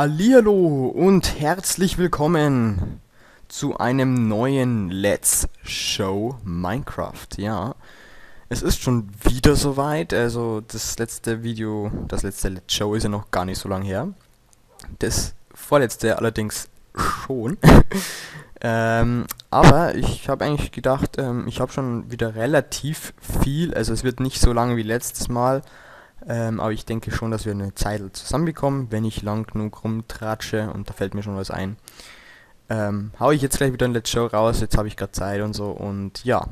Hallihallo und herzlich willkommen zu einem neuen Let's Show Minecraft. Ja, es ist schon wieder soweit. Also das letzte Video, das letzte Let's Show ist ja noch gar nicht so lange her. Das vorletzte allerdings schon. ähm, aber ich habe eigentlich gedacht, ähm, ich habe schon wieder relativ viel. Also es wird nicht so lange wie letztes Mal. Ähm, aber ich denke schon, dass wir eine Zeit zusammenbekommen, wenn ich lang genug rumtratsche und da fällt mir schon was ein. Ähm, hau ich jetzt gleich wieder ein Let's Show raus, jetzt habe ich gerade Zeit und so und ja,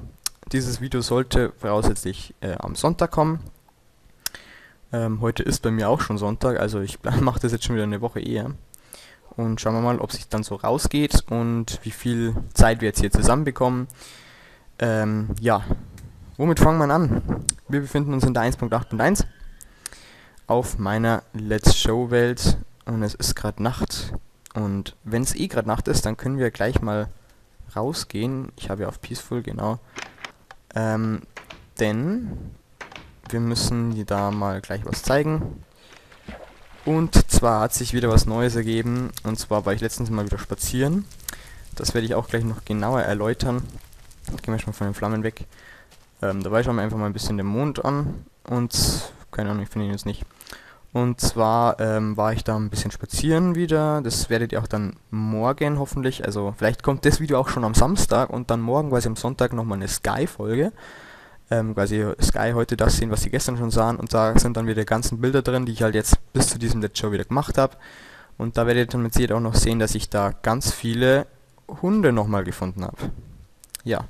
dieses Video sollte voraussichtlich äh, am Sonntag kommen. Ähm, heute ist bei mir auch schon Sonntag, also ich mache das jetzt schon wieder eine Woche eher. Und schauen wir mal, ob sich dann so rausgeht und wie viel Zeit wir jetzt hier zusammenbekommen. Ähm, ja, womit fangen wir an? Wir befinden uns in der 1.8.1 auf meiner Let's Show Welt und es ist gerade Nacht. Und wenn es eh gerade Nacht ist, dann können wir gleich mal rausgehen. Ich habe ja auf Peaceful, genau. Ähm, denn wir müssen da mal gleich was zeigen. Und zwar hat sich wieder was Neues ergeben. Und zwar war ich letztens mal wieder spazieren. Das werde ich auch gleich noch genauer erläutern. Gehen wir schon von den Flammen weg. Ähm, dabei schauen wir einfach mal ein bisschen den Mond an. Und keine Ahnung, ich finde ihn jetzt nicht. Und zwar ähm, war ich da ein bisschen spazieren wieder. Das werdet ihr auch dann morgen hoffentlich. Also vielleicht kommt das Video auch schon am Samstag und dann morgen quasi am Sonntag nochmal eine Sky-Folge. Ähm, quasi Sky heute das sehen, was sie gestern schon sahen. Und da sind dann wieder die ganzen Bilder drin, die ich halt jetzt bis zu diesem Let's Show wieder gemacht habe. Und da werdet ihr dann mit Sicherheit auch noch sehen, dass ich da ganz viele Hunde nochmal gefunden habe. Ja,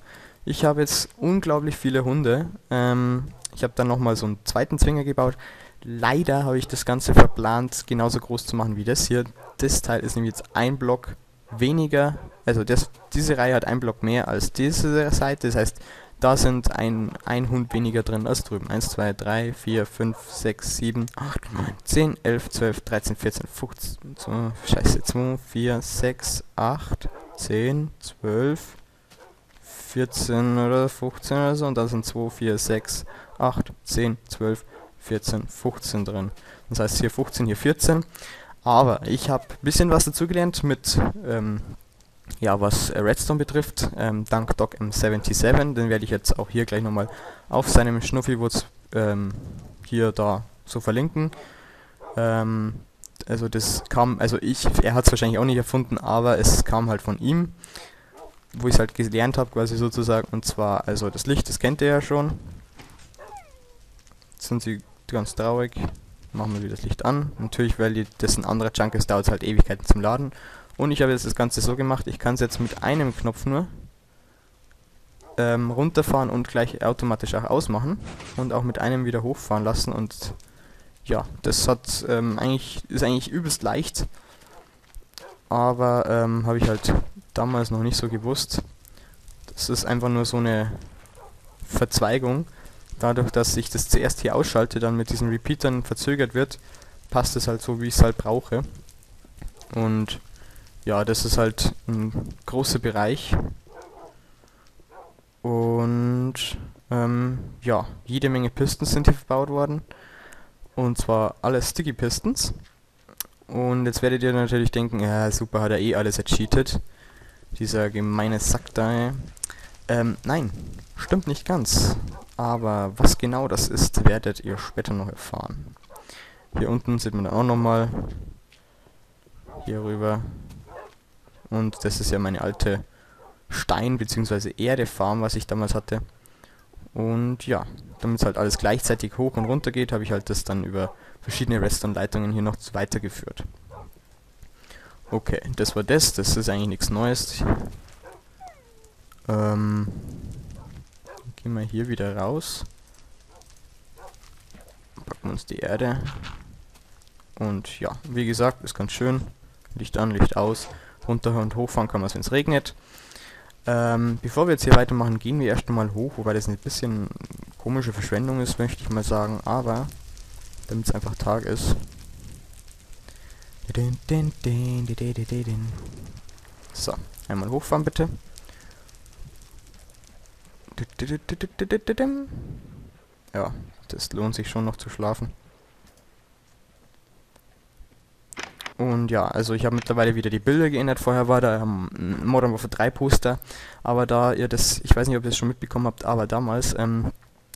ich habe jetzt unglaublich viele Hunde. Ähm, ich habe dann nochmal so einen zweiten Zwinger gebaut. Leider habe ich das Ganze verplant, genauso groß zu machen wie das hier. Das Teil ist nämlich jetzt ein Block weniger, also das, diese Reihe hat ein Block mehr als diese Seite. Das heißt, da sind ein, ein Hund weniger drin als drüben. 1, 2, 3, 4, 5, 6, 7, 8, 9, 10, 11, 12, 13, 14, 15, 2, scheiße, 2, 4, 6, 8, 10, 12, 14 oder 15 oder so und da sind 2, 4, 6, 8, 10, 12, 14, 15 drin. Das heißt hier 15, hier 14. Aber ich habe ein bisschen was dazugelernt mit, ähm, ja, was Redstone betrifft, ähm, dank Doc M77. Den werde ich jetzt auch hier gleich nochmal auf seinem Schnuffiwurz ähm, hier da so verlinken. Ähm, also das kam, also ich, er hat es wahrscheinlich auch nicht erfunden, aber es kam halt von ihm, wo ich es halt gelernt habe quasi sozusagen. Und zwar, also das Licht, das kennt ihr ja schon sind sie ganz traurig. Machen wir wieder das Licht an. Natürlich, weil das ein anderer Chunk ist, dauert es halt Ewigkeiten zum Laden. Und ich habe jetzt das Ganze so gemacht, ich kann es jetzt mit einem Knopf nur ähm, runterfahren und gleich automatisch auch ausmachen. Und auch mit einem wieder hochfahren lassen. Und ja, das hat ähm, eigentlich ist eigentlich übelst leicht. Aber ähm, habe ich halt damals noch nicht so gewusst. Das ist einfach nur so eine Verzweigung dadurch, dass ich das zuerst hier ausschalte, dann mit diesen Repeatern verzögert wird, passt es halt so, wie ich es halt brauche. Und ja, das ist halt ein großer Bereich. Und ähm, ja, jede Menge Pistons sind hier verbaut worden. Und zwar alle Sticky Pistons. Und jetzt werdet ihr natürlich denken, ja super, hat er eh alles ercheatet. Dieser gemeine Sack da. Ähm, nein, stimmt nicht ganz. Aber was genau das ist, werdet ihr später noch erfahren. Hier unten sieht man dann auch nochmal. Hier rüber. Und das ist ja meine alte Stein- bzw. Erde-Farm, was ich damals hatte. Und ja, damit es halt alles gleichzeitig hoch und runter geht, habe ich halt das dann über verschiedene Redstone-Leitungen hier noch weitergeführt. Okay, das war das. Das ist eigentlich nichts Neues. Ähm, Gehen wir hier wieder raus. Packen uns die Erde. Und ja, wie gesagt, ist ganz schön. Licht an, Licht aus. Runter und hochfahren kann man es, wenn es regnet. Ähm, bevor wir jetzt hier weitermachen, gehen wir erst einmal hoch, wobei das ein bisschen komische Verschwendung ist, möchte ich mal sagen. Aber, damit es einfach Tag ist. So, einmal hochfahren bitte. Ja, das lohnt sich schon noch zu schlafen. Und ja, also ich habe mittlerweile wieder die Bilder geändert. Vorher war da ein Modern Warfare 3 Poster. Aber da ihr das, ich weiß nicht, ob ihr das schon mitbekommen habt, aber damals, ähm,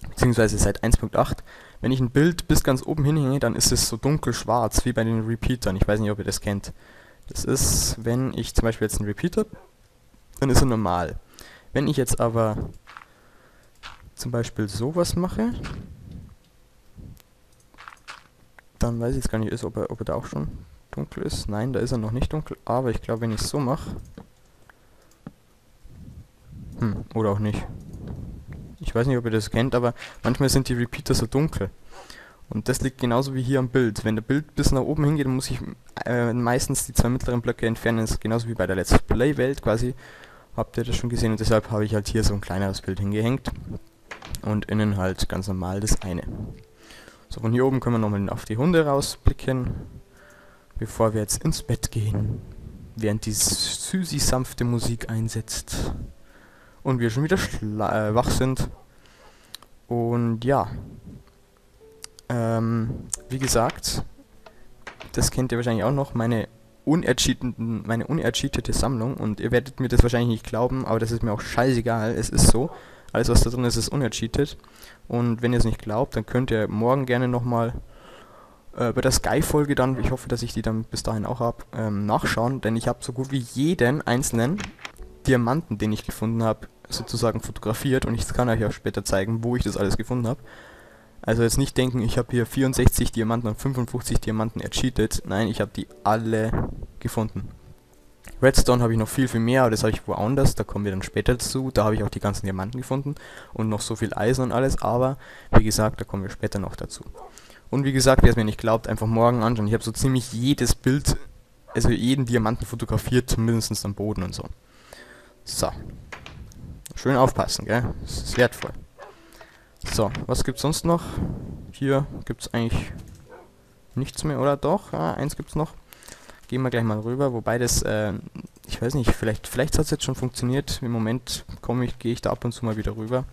beziehungsweise seit 1.8, wenn ich ein Bild bis ganz oben hinhänge, dann ist es so dunkel-schwarz, wie bei den Repeatern. Ich weiß nicht, ob ihr das kennt. Das ist, wenn ich zum Beispiel jetzt einen Repeater, dann ist er normal. Wenn ich jetzt aber zum Beispiel sowas mache, dann weiß ich jetzt gar nicht, ist, ob, er, ob er da auch schon dunkel ist. Nein, da ist er noch nicht dunkel, aber ich glaube, wenn ich es so mache... Hm, oder auch nicht. Ich weiß nicht, ob ihr das kennt, aber manchmal sind die Repeater so dunkel. Und das liegt genauso wie hier am Bild. Wenn der Bild bis nach oben hingeht, dann muss ich äh, meistens die zwei mittleren Blöcke entfernen. Das ist genauso wie bei der Let's Play-Welt quasi. Habt ihr das schon gesehen? Und deshalb habe ich halt hier so ein kleineres Bild hingehängt. Und innen halt ganz normal das eine. So, von hier oben können wir nochmal auf die Hunde rausblicken, bevor wir jetzt ins Bett gehen. Während die süßi sanfte Musik einsetzt. Und wir schon wieder äh, wach sind. Und ja. Ähm, wie gesagt, das kennt ihr wahrscheinlich auch noch, meine meine unercheatete Sammlung und ihr werdet mir das wahrscheinlich nicht glauben, aber das ist mir auch scheißegal, es ist so. Alles was da drin ist, ist unercheatet. Und wenn ihr es nicht glaubt, dann könnt ihr morgen gerne nochmal äh, bei der Sky-Folge dann, ich hoffe, dass ich die dann bis dahin auch habe, ähm, nachschauen, denn ich habe so gut wie jeden einzelnen Diamanten, den ich gefunden habe, sozusagen fotografiert und ich kann euch auch später zeigen, wo ich das alles gefunden habe. Also jetzt nicht denken, ich habe hier 64 Diamanten und 55 Diamanten ercheatet. Nein, ich habe die alle gefunden. Redstone habe ich noch viel, viel mehr, aber das habe ich woanders, da kommen wir dann später dazu. Da habe ich auch die ganzen Diamanten gefunden und noch so viel Eisen und alles, aber wie gesagt, da kommen wir später noch dazu. Und wie gesagt, wer es mir nicht glaubt, einfach morgen anschauen. Ich habe so ziemlich jedes Bild, also jeden Diamanten fotografiert, zumindest am Boden und so. So. Schön aufpassen, gell? Das ist wertvoll. So, was gibt's sonst noch? Hier gibt's eigentlich nichts mehr, oder doch? Ja, eins gibt's noch. Gehen wir gleich mal rüber, wobei das, äh, ich weiß nicht, vielleicht, vielleicht hat es jetzt schon funktioniert. Im Moment komme ich, gehe ich da ab und zu mal wieder rüber.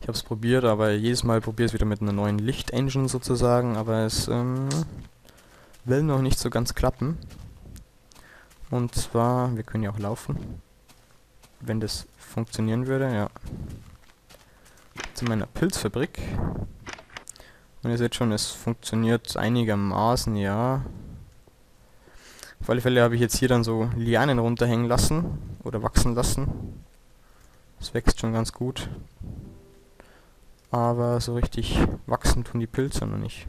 Ich habe es probiert, aber jedes Mal probiere es wieder mit einer neuen Licht-Engine sozusagen, aber es ähm, will noch nicht so ganz klappen. Und zwar, wir können ja auch laufen, wenn das funktionieren würde, ja. Zu meiner Pilzfabrik. Und ihr seht schon, es funktioniert einigermaßen, ja. Auf alle Fälle habe ich jetzt hier dann so Lianen runterhängen lassen oder wachsen lassen. Es wächst schon ganz gut. Aber so richtig wachsen tun die Pilze noch nicht.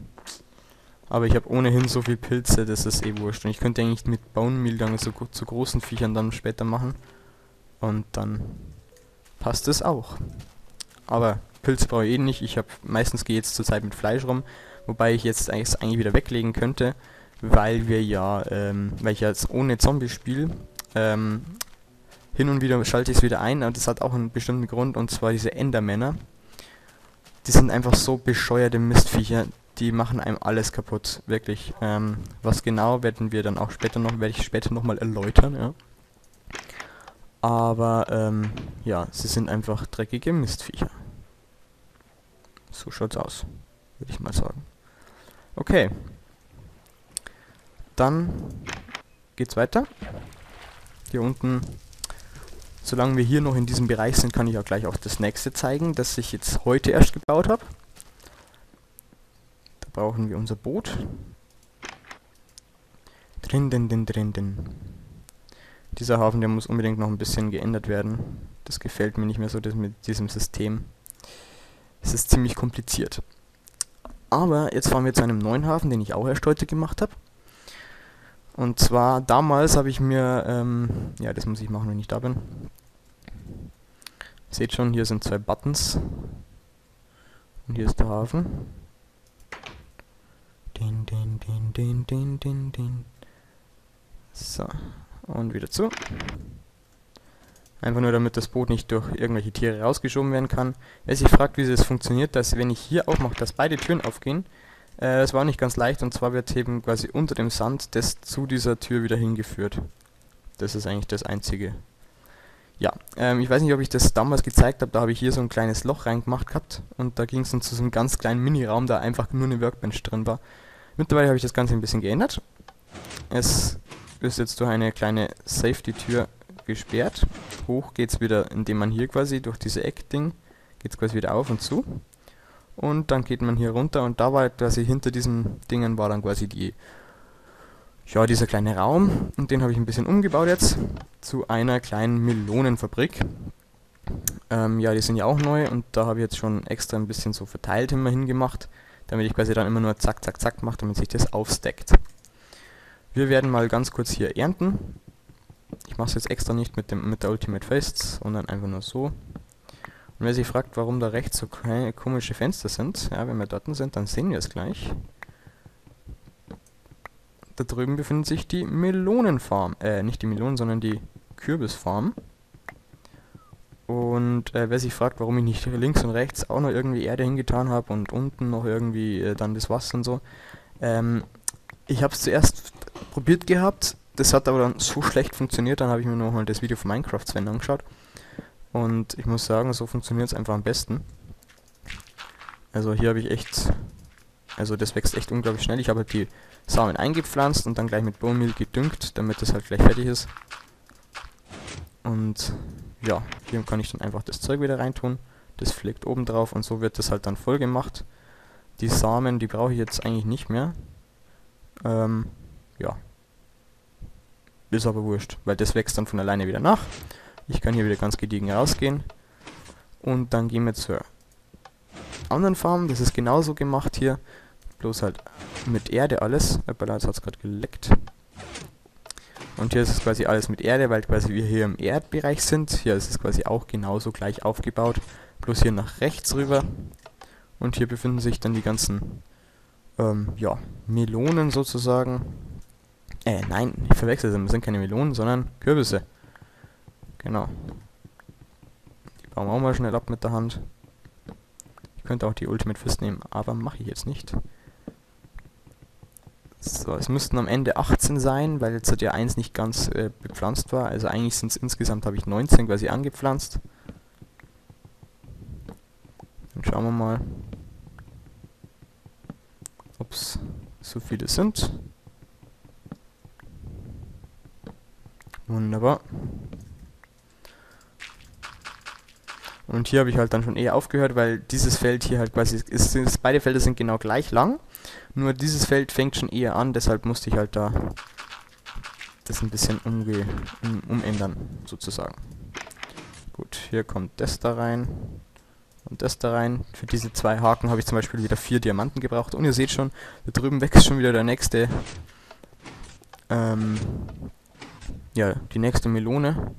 Aber ich habe ohnehin so viel Pilze, das ist eh wurscht. Und ich könnte eigentlich mit dann so zu großen Viechern dann später machen. Und dann passt es auch. Aber Pilze brauche ich eh nicht. Ich habe meistens gehe jetzt zurzeit mit Fleisch rum, wobei ich jetzt eigentlich wieder weglegen könnte weil wir ja, ähm, weil ich jetzt ohne Zombie spiele, ähm, hin und wieder schalte ich es wieder ein und das hat auch einen bestimmten Grund und zwar diese Endermänner. Die sind einfach so bescheuerte Mistviecher, die machen einem alles kaputt, wirklich. Ähm, was genau werden wir dann auch später noch, werde ich später nochmal erläutern, ja. Aber, ähm, ja, sie sind einfach dreckige Mistviecher. So schaut's aus, würde ich mal sagen. Okay, dann geht's weiter. Hier unten, solange wir hier noch in diesem Bereich sind, kann ich auch gleich auch das nächste zeigen, das ich jetzt heute erst gebaut habe. Da brauchen wir unser Boot. Drinnen, drin, drin. Dieser Hafen, der muss unbedingt noch ein bisschen geändert werden. Das gefällt mir nicht mehr so das mit diesem System. Es ist ziemlich kompliziert. Aber jetzt fahren wir zu einem neuen Hafen, den ich auch erst heute gemacht habe. Und zwar damals habe ich mir, ähm, ja, das muss ich machen, wenn ich da bin. Seht schon, hier sind zwei Buttons. Und hier ist der Hafen. Din, din, din, din, din, din, din. So, und wieder zu. Einfach nur, damit das Boot nicht durch irgendwelche Tiere rausgeschoben werden kann. Wer sich fragt, wie das funktioniert, dass wenn ich hier aufmache, dass beide Türen aufgehen, es war nicht ganz leicht und zwar wird eben quasi unter dem Sand das zu dieser Tür wieder hingeführt. Das ist eigentlich das Einzige. Ja, ähm, ich weiß nicht, ob ich das damals gezeigt habe, da habe ich hier so ein kleines Loch reingemacht gehabt und da ging es dann zu so einem ganz kleinen Mini-Raum, da einfach nur eine Workbench drin war. Mittlerweile habe ich das Ganze ein bisschen geändert Es ist jetzt durch eine kleine Safety-Tür gesperrt. Hoch geht es wieder, indem man hier quasi durch diese Eckding geht es quasi wieder auf und zu. Und dann geht man hier runter und da war quasi hinter diesen Dingen war dann quasi die ja, dieser kleine Raum und den habe ich ein bisschen umgebaut jetzt zu einer kleinen Melonenfabrik. Ähm, ja, die sind ja auch neu und da habe ich jetzt schon extra ein bisschen so verteilt immer hingemacht, damit ich quasi dann immer nur zack, zack, zack mache, damit sich das aufsteckt. Wir werden mal ganz kurz hier ernten. Ich mache es jetzt extra nicht mit, dem, mit der Ultimate Faces, sondern einfach nur so. Und wer sich fragt, warum da rechts so komische Fenster sind, ja, wenn wir dort sind, dann sehen wir es gleich. Da drüben befindet sich die Melonenfarm. Äh, nicht die Melonen, sondern die Kürbisfarm. Und äh, wer sich fragt, warum ich nicht links und rechts auch noch irgendwie Erde hingetan habe und unten noch irgendwie äh, dann das Wasser und so. Ähm, ich habe es zuerst probiert gehabt, das hat aber dann so schlecht funktioniert, dann habe ich mir nochmal das Video von Minecraft Sven angeschaut. Und ich muss sagen, so funktioniert es einfach am besten. Also hier habe ich echt, also das wächst echt unglaublich schnell. Ich habe halt die Samen eingepflanzt und dann gleich mit Bone Meal gedüngt, damit das halt gleich fertig ist. Und ja, hier kann ich dann einfach das Zeug wieder reintun. Das fliegt oben drauf und so wird das halt dann voll gemacht. Die Samen, die brauche ich jetzt eigentlich nicht mehr. Ähm, ja. Ist aber wurscht, weil das wächst dann von alleine wieder nach. Ich kann hier wieder ganz gediegen rausgehen. Und dann gehen wir zur anderen Farm. Das ist genauso gemacht hier. Bloß halt mit Erde alles. Hoppala, jetzt hat es gerade geleckt. Und hier ist es quasi alles mit Erde, weil quasi wir hier im Erdbereich sind. Hier ist es quasi auch genauso gleich aufgebaut. Bloß hier nach rechts rüber. Und hier befinden sich dann die ganzen, ähm, ja, Melonen sozusagen. Äh, nein, ich verwechsel sie. Das sind keine Melonen, sondern Kürbisse. Genau. Die bauen wir auch mal schnell ab mit der Hand. Ich könnte auch die Ultimate Fist nehmen, aber mache ich jetzt nicht. So, es müssten am Ende 18 sein, weil jetzt ja 1 nicht ganz äh, bepflanzt war. Also eigentlich sind es insgesamt, habe ich 19 quasi angepflanzt. Dann schauen wir mal, ob es so viele sind. Wunderbar. Und hier habe ich halt dann schon eher aufgehört, weil dieses Feld hier halt quasi, ist, ist, beide Felder sind genau gleich lang. Nur dieses Feld fängt schon eher an, deshalb musste ich halt da das ein bisschen umge um, umändern, sozusagen. Gut, hier kommt das da rein und das da rein. Für diese zwei Haken habe ich zum Beispiel wieder vier Diamanten gebraucht. Und ihr seht schon, da drüben wächst schon wieder der nächste, ähm, ja, die nächste Melone.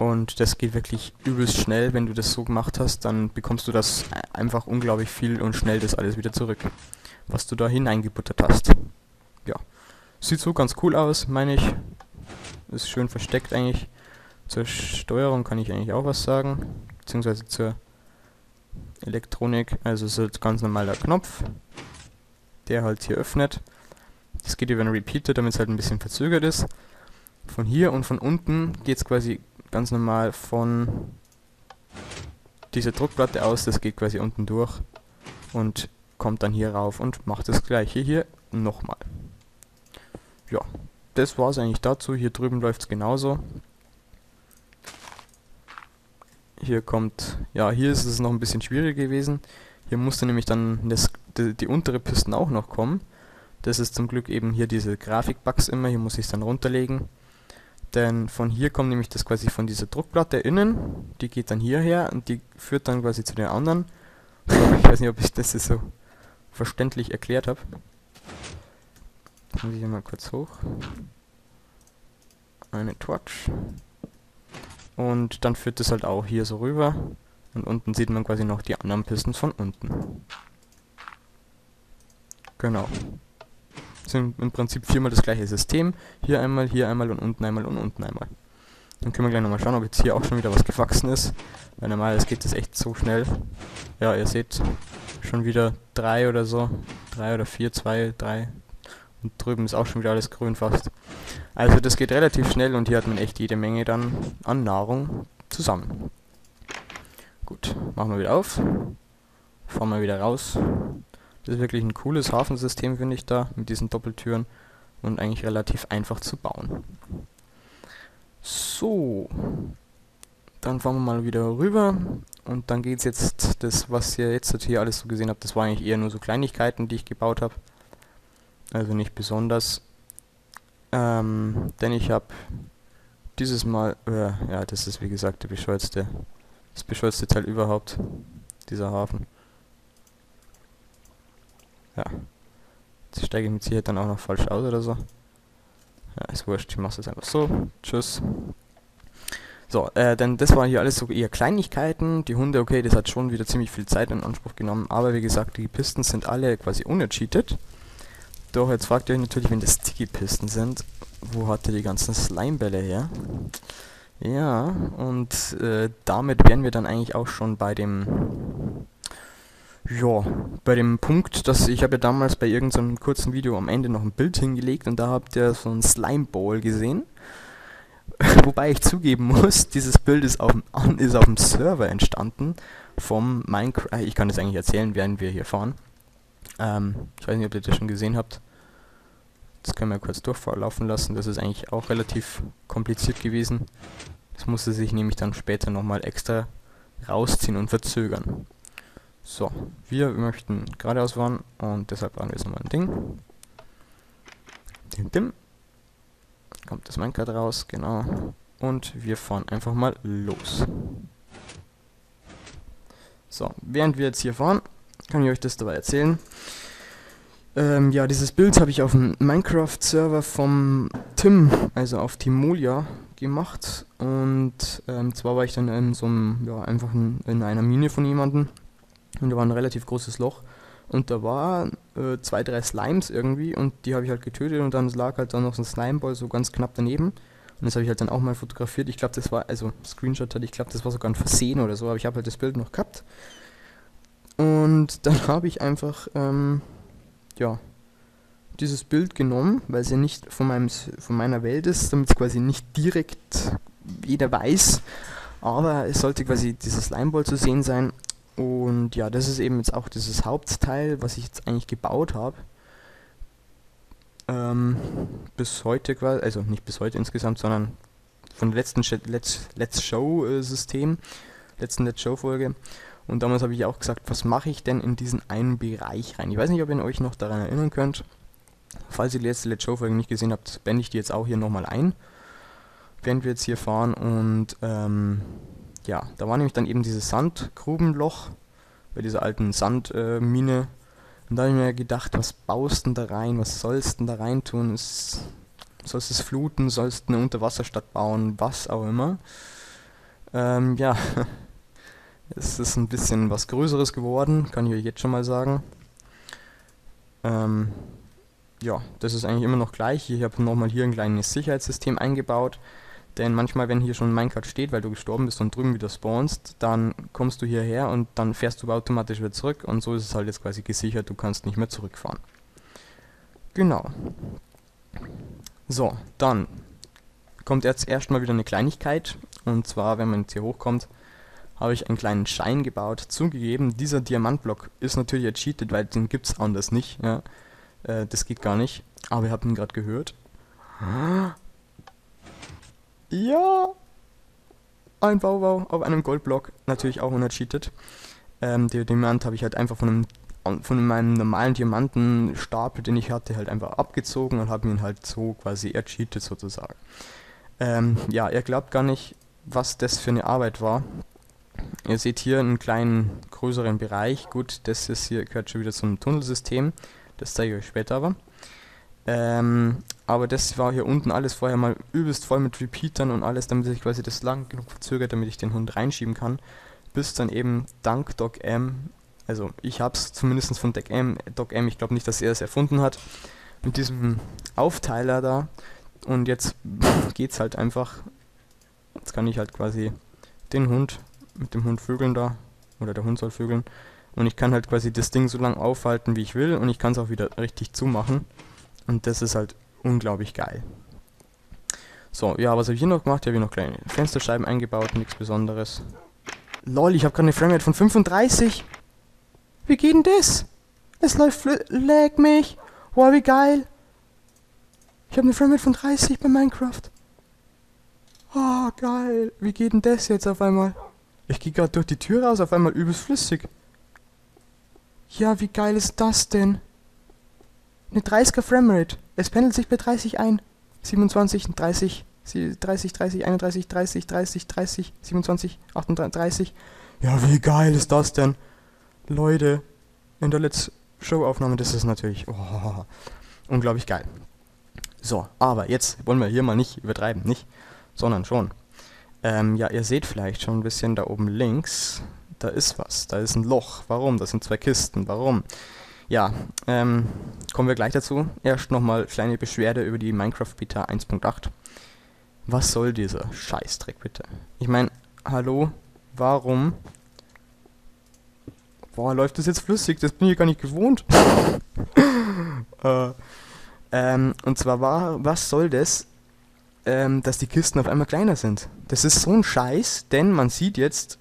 Und das geht wirklich übelst schnell. Wenn du das so gemacht hast, dann bekommst du das einfach unglaublich viel und schnell das alles wieder zurück, was du da hineingebuttert hast. Ja, sieht so ganz cool aus, meine ich. Ist schön versteckt eigentlich. Zur Steuerung kann ich eigentlich auch was sagen, beziehungsweise zur Elektronik. Also es ist ganz normaler Knopf, der halt hier öffnet. Das geht über einen Repeater, damit es halt ein bisschen verzögert ist. Von hier und von unten geht es quasi ganz normal von dieser Druckplatte aus, das geht quasi unten durch und kommt dann hier rauf und macht das gleiche hier nochmal. Ja, das war es eigentlich dazu. Hier drüben läuft es genauso. Hier kommt, ja, hier ist es noch ein bisschen schwieriger gewesen. Hier musste nämlich dann das, die, die untere Pisten auch noch kommen. Das ist zum Glück eben hier diese Grafikbugs immer. Hier muss ich es dann runterlegen. Denn von hier kommt nämlich das quasi von dieser Druckplatte innen, die geht dann hierher und die führt dann quasi zu den anderen. ich weiß nicht, ob ich das so verständlich erklärt habe. Muss ich hier mal kurz hoch. Eine Torch. Und dann führt das halt auch hier so rüber. Und unten sieht man quasi noch die anderen Pisten von unten. Genau sind im Prinzip viermal das gleiche System. Hier einmal, hier einmal und unten einmal und unten einmal. Dann können wir gleich nochmal schauen, ob jetzt hier auch schon wieder was gewachsen ist. Weil normalerweise geht das echt so schnell. Ja, ihr seht schon wieder drei oder so. Drei oder vier, zwei, drei. Und drüben ist auch schon wieder alles grün fast. Also das geht relativ schnell und hier hat man echt jede Menge dann an Nahrung zusammen. Gut, machen wir wieder auf. Fahren wir wieder raus. Das ist wirklich ein cooles Hafensystem, finde ich da, mit diesen Doppeltüren und eigentlich relativ einfach zu bauen. So, dann fahren wir mal wieder rüber und dann geht's jetzt, das was ihr jetzt hier alles so gesehen habt, das war eigentlich eher nur so Kleinigkeiten, die ich gebaut habe. Also nicht besonders. Ähm, denn ich habe dieses Mal, äh, ja, das ist wie gesagt der bescheuerste, das bescheuerste Teil überhaupt, dieser Hafen. Ja. Jetzt steige ich mit Sicherheit dann auch noch falsch aus oder so. Ja, ist wurscht, ich mache es einfach so. Tschüss. So, äh, denn das waren hier alles so eher Kleinigkeiten. Die Hunde, okay, das hat schon wieder ziemlich viel Zeit in Anspruch genommen. Aber wie gesagt, die Pisten sind alle quasi unercheatet. Doch, jetzt fragt ihr euch natürlich, wenn das Sticky-Pisten sind, wo hat ihr die ganzen Slimebälle her? Ja, und äh, damit wären wir dann eigentlich auch schon bei dem ja, bei dem Punkt, dass ich habe ja damals bei irgendeinem kurzen Video am Ende noch ein Bild hingelegt und da habt ihr so ein Slime Ball gesehen. Wobei ich zugeben muss, dieses Bild ist auf, dem, ist auf dem Server entstanden vom Minecraft. Ich kann das eigentlich erzählen, während wir hier fahren. Ähm, ich weiß nicht, ob ihr das schon gesehen habt. Das können wir kurz durchlaufen lassen. Das ist eigentlich auch relativ kompliziert gewesen. Das musste sich nämlich dann später nochmal extra rausziehen und verzögern. So, wir möchten geradeaus fahren und deshalb brauchen wir jetzt nochmal ein Ding. Dim, dim. Kommt das Minecart raus, genau. Und wir fahren einfach mal los. So, während wir jetzt hier fahren, kann ich euch das dabei erzählen. Ähm, ja, dieses Bild habe ich auf dem Minecraft-Server vom Tim, also auf Timolia, gemacht. Und ähm, zwar war ich dann in so einem, ja, einfach in, in einer Mine von jemandem. Und da war ein relativ großes Loch. Und da waren äh, zwei, drei Slimes irgendwie und die habe ich halt getötet und dann lag halt dann noch so ein Slimeball so ganz knapp daneben. Und das habe ich halt dann auch mal fotografiert. Ich glaube, das war, also Screenshot hatte ich glaube, das war sogar ein Versehen oder so, aber ich habe halt das Bild noch gehabt. Und dann habe ich einfach, ähm, ja, dieses Bild genommen, weil es ja nicht von, meinem, von meiner Welt ist, damit es quasi nicht direkt jeder weiß. Aber es sollte quasi dieses Slimeball zu sehen sein und ja, das ist eben jetzt auch dieses Hauptteil, was ich jetzt eigentlich gebaut habe. Ähm, bis heute quasi, also nicht bis heute insgesamt, sondern von der letzten Let's, Let's Show äh, System, letzten Let's Show Folge. Und damals habe ich auch gesagt, was mache ich denn in diesen einen Bereich rein? Ich weiß nicht, ob ihr euch noch daran erinnern könnt. Falls ihr die letzte Let's Show Folge nicht gesehen habt, blende ich die jetzt auch hier nochmal ein, während wir jetzt hier fahren. Und ähm, ja, da war nämlich dann eben dieses Sandgrubenloch bei dieser alten Sandmine. Äh, und da habe ich mir gedacht, was baust denn da rein? Was sollst denn da rein tun? Es, sollst es fluten? Sollst du eine Unterwasserstadt bauen? Was auch immer. Ähm, ja, es ist ein bisschen was Größeres geworden, kann ich euch jetzt schon mal sagen. Ähm, ja, das ist eigentlich immer noch gleich. Ich habe nochmal hier ein kleines Sicherheitssystem eingebaut. Denn manchmal, wenn hier schon ein Minecart steht, weil du gestorben bist und drüben wieder spawnst, dann kommst du hierher und dann fährst du automatisch wieder zurück und so ist es halt jetzt quasi gesichert, du kannst nicht mehr zurückfahren. Genau. So, dann kommt jetzt erstmal wieder eine Kleinigkeit und zwar, wenn man jetzt hier hochkommt, habe ich einen kleinen Schein gebaut. Zugegeben, dieser Diamantblock ist natürlich ercheatet, weil den gibt es anders nicht. Ja. Äh, das geht gar nicht. Aber ihr habt ihn gerade gehört. Ja. Ein Baubau auf einem Goldblock, natürlich auch unercheatet. Ähm, der Diamant habe ich halt einfach von einem von meinem normalen Diamantenstapel, den ich hatte, halt einfach abgezogen und habe ihn halt so quasi ercheatet sozusagen. Ähm, ja, ihr glaubt gar nicht, was das für eine Arbeit war. Ihr seht hier einen kleinen, größeren Bereich. Gut, das ist hier gehört schon wieder zum Tunnelsystem. Das zeige ich euch später aber. Ähm, aber das war hier unten alles vorher mal übelst voll mit Repeatern und alles, damit sich quasi das lang genug verzögert, damit ich den Hund reinschieben kann. Bis dann eben dank Doc M, also ich hab's zumindest von Doc M, Doc M, ich glaube nicht, dass er es erfunden hat, mit diesem Aufteiler da. Und jetzt geht's halt einfach. Jetzt kann ich halt quasi den Hund mit dem Hund vögeln da, oder der Hund soll vögeln. Und ich kann halt quasi das Ding so lang aufhalten, wie ich will, und ich kann es auch wieder richtig zumachen. Und das ist halt unglaublich geil. So, ja, was habe ich hier noch gemacht? Ich habe hier noch kleine Fensterscheiben eingebaut, nichts besonderes. Lol, ich habe gerade eine Framerate von 35. Wie geht denn das? Es läuft Lag mich. Wow, wie geil. Ich habe eine Framerate von 30 bei Minecraft. Oh, geil. Wie geht denn das jetzt auf einmal? Ich gehe gerade durch die Tür raus, auf einmal übelst flüssig. Ja, wie geil ist das denn? Eine 30er Framerate. Es pendelt sich bei 30 ein. 27, 30, 30, 30, 31, 30, 30, 30, 27, 38. Ja, wie geil ist das denn? Leute, in der letzten Showaufnahme, das ist natürlich oh, unglaublich geil. So, aber jetzt wollen wir hier mal nicht übertreiben, nicht? Sondern schon. Ähm, ja, ihr seht vielleicht schon ein bisschen da oben links, da ist was, da ist ein Loch. Warum? Das sind zwei Kisten. Warum? Ja, ähm, kommen wir gleich dazu. Erst nochmal kleine Beschwerde über die Minecraft Beta 1.8. Was soll dieser Scheißdreck bitte? Ich meine, hallo, warum? Boah, läuft das jetzt flüssig? Das bin ich gar nicht gewohnt. äh, ähm, und zwar war, was soll das, ähm, dass die Kisten auf einmal kleiner sind? Das ist so ein Scheiß, denn man sieht jetzt...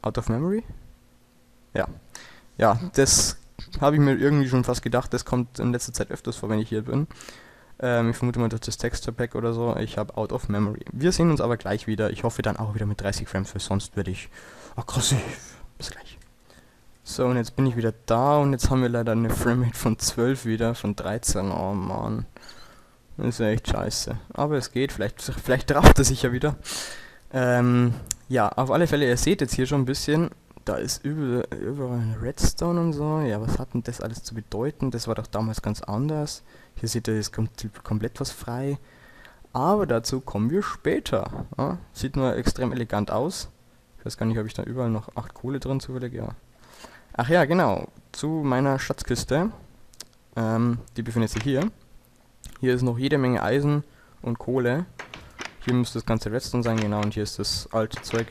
Out of Memory? Ja. Ja, das habe ich mir irgendwie schon fast gedacht. Das kommt in letzter Zeit öfters vor, wenn ich hier bin. Ähm, ich vermute mal durch das Texture Pack oder so. Ich habe Out of Memory. Wir sehen uns aber gleich wieder. Ich hoffe dann auch wieder mit 30 Frames, weil sonst werde ich aggressiv. Bis gleich. So, und jetzt bin ich wieder da und jetzt haben wir leider eine Framerate von 12 wieder, von 13. Oh man. Das ist echt scheiße. Aber es geht, vielleicht, vielleicht rafft er sich ja wieder. Ähm, ja, auf alle Fälle, ihr seht jetzt hier schon ein bisschen, da ist überall, überall Redstone und so. Ja, was hat denn das alles zu bedeuten? Das war doch damals ganz anders. Hier seht ihr, es kommt komplett was frei. Aber dazu kommen wir später. Ja, sieht nur extrem elegant aus. Ich weiß gar nicht, ob ich da überall noch 8 Kohle drin zufällig, ja. Ach ja, genau. Zu meiner Schatzkiste. Ähm, die befindet sich hier. Hier ist noch jede Menge Eisen und Kohle. Hier müsste das ganze Redstone sein, genau, und hier ist das alte Zeug.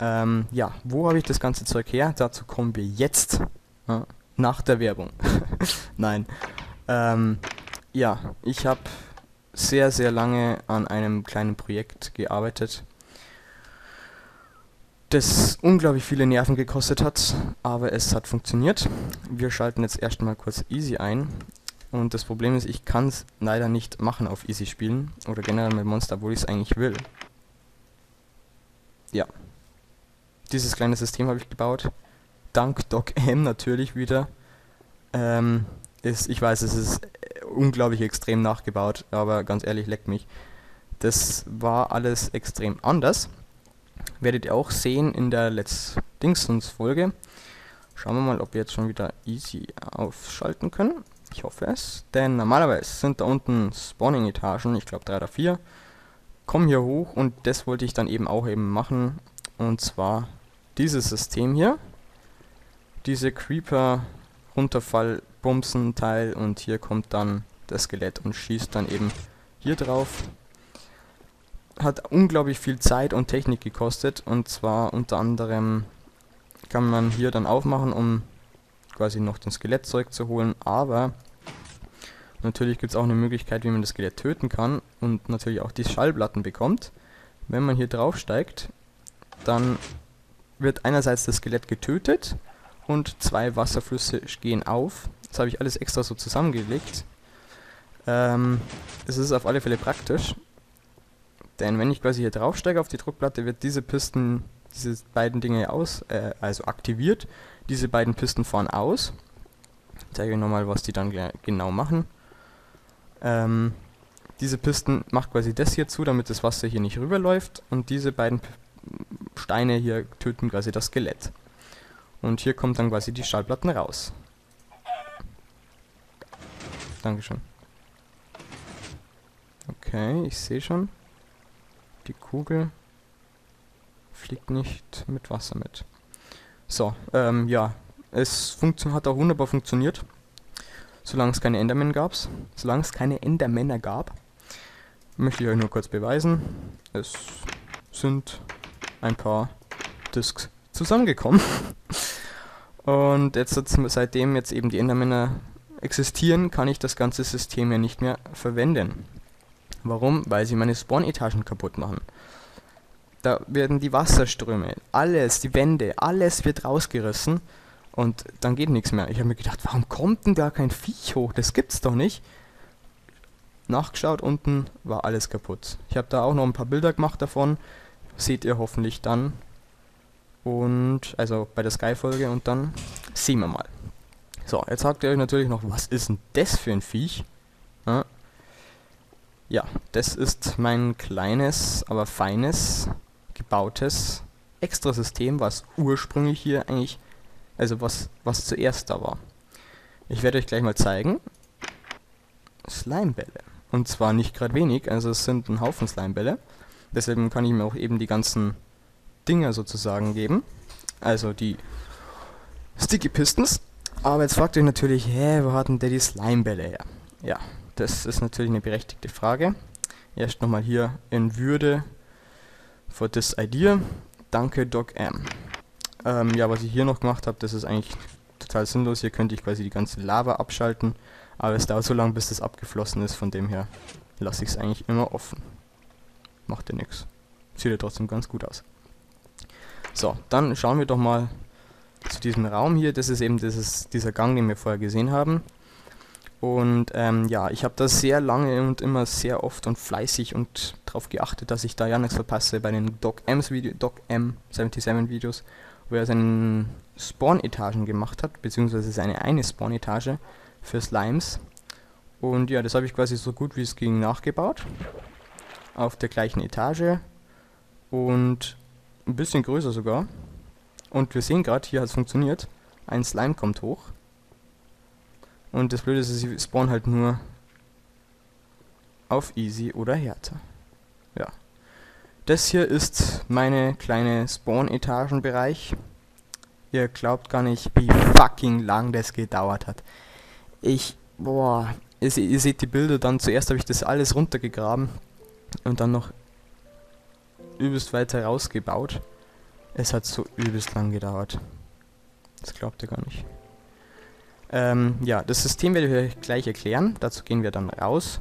Ähm, ja, wo habe ich das ganze Zeug her? Dazu kommen wir jetzt. Ja, nach der Werbung. Nein. Ähm, ja, ich habe sehr, sehr lange an einem kleinen Projekt gearbeitet das unglaublich viele Nerven gekostet hat, aber es hat funktioniert. Wir schalten jetzt erstmal kurz Easy ein. Und das Problem ist, ich kann es leider nicht machen auf Easy spielen. Oder generell mit Monster, obwohl ich es eigentlich will. Ja. Dieses kleine System habe ich gebaut. Dank Doc M natürlich wieder. Ähm, ist, ich weiß, es ist unglaublich extrem nachgebaut, aber ganz ehrlich, leckt mich. Das war alles extrem anders werdet ihr auch sehen in der Let's Dingsons Folge. Schauen wir mal, ob wir jetzt schon wieder easy aufschalten können. Ich hoffe es. Denn normalerweise sind da unten Spawning-Etagen, ich glaube 3 oder 4. Kommen hier hoch und das wollte ich dann eben auch eben machen. Und zwar dieses System hier. Diese Creeper Runterfall Bumsen Teil und hier kommt dann das Skelett und schießt dann eben hier drauf hat unglaublich viel Zeit und Technik gekostet und zwar unter anderem kann man hier dann aufmachen, um quasi noch den Skelettzeug zu holen, aber natürlich gibt es auch eine Möglichkeit, wie man das Skelett töten kann und natürlich auch die Schallplatten bekommt. Wenn man hier draufsteigt, dann wird einerseits das Skelett getötet und zwei Wasserflüsse gehen auf. Das habe ich alles extra so zusammengelegt. Ähm, es ist auf alle Fälle praktisch, denn wenn ich quasi hier draufsteige auf die Druckplatte, wird diese Pisten, diese beiden Dinge aus, äh, also aktiviert. Diese beiden Pisten fahren aus. Ich zeige euch nochmal, was die dann genau machen. Ähm, diese Pisten macht quasi das hier zu, damit das Wasser hier nicht rüberläuft. Und diese beiden P Steine hier töten quasi das Skelett. Und hier kommt dann quasi die Schallplatten raus. Dankeschön. Okay, ich sehe schon. Die Kugel fliegt nicht mit Wasser mit. So, ähm, ja. Es hat auch wunderbar funktioniert. Solange es keine Endermen gab. Solange es keine Endermänner gab. Möchte ich euch nur kurz beweisen. Es sind ein paar Discs zusammengekommen. Und jetzt seitdem jetzt eben die Endermänner existieren, kann ich das ganze System ja nicht mehr verwenden. Warum? Weil sie meine Spawn-Etagen kaputt machen. Da werden die Wasserströme, alles, die Wände, alles wird rausgerissen. Und dann geht nichts mehr. Ich habe mir gedacht, warum kommt denn da kein Viech hoch? Das gibt's doch nicht. Nachgeschaut, unten war alles kaputt. Ich habe da auch noch ein paar Bilder gemacht davon. Seht ihr hoffentlich dann. Und, also bei der Sky-Folge und dann sehen wir mal. So, jetzt sagt ihr euch natürlich noch, was ist denn das für ein Viech? Ja, ja das ist mein kleines, aber feines, gebautes Extrasystem, was ursprünglich hier eigentlich also was, was zuerst da war. Ich werde euch gleich mal zeigen. Slimebälle. Und zwar nicht gerade wenig, also es sind ein Haufen Slimebälle. Deswegen kann ich mir auch eben die ganzen Dinger sozusagen geben. Also die Sticky Pistons. Aber jetzt fragt ihr natürlich, hä, wo hatten der die Slimebälle her? Ja, das ist natürlich eine berechtigte Frage. Erst nochmal hier in Würde for this idea. Danke Doc M. Ähm, ja, was ich hier noch gemacht habe, das ist eigentlich total sinnlos. Hier könnte ich quasi die ganze Lava abschalten, aber es dauert so lange, bis das abgeflossen ist. Von dem her lasse ich es eigentlich immer offen. Macht ja nichts. Sieht ja trotzdem ganz gut aus. So, dann schauen wir doch mal zu diesem Raum hier. Das ist eben dieses, dieser Gang, den wir vorher gesehen haben. Und ähm, ja, ich habe da sehr lange und immer sehr oft und fleißig und darauf geachtet, dass ich da ja nichts verpasse bei den Doc, M's Video, Doc M77 Videos wo er seine Spawn-Etagen gemacht hat, beziehungsweise seine eine Spawn-Etage für Slimes. Und ja, das habe ich quasi so gut wie es ging nachgebaut. Auf der gleichen Etage. Und ein bisschen größer sogar. Und wir sehen gerade, hier hat es funktioniert. Ein Slime kommt hoch. Und das Blöde ist, sie spawnen halt nur auf Easy oder härter. Ja. Das hier ist meine kleine Spawn-Etagenbereich. Ihr glaubt gar nicht, wie fucking lang das gedauert hat. Ich, boah, ihr, ihr seht die Bilder dann. Zuerst habe ich das alles runtergegraben und dann noch übelst weit herausgebaut. Es hat so übelst lang gedauert. Das glaubt ihr gar nicht. Ähm, ja, das System werde ich euch gleich erklären. Dazu gehen wir dann raus.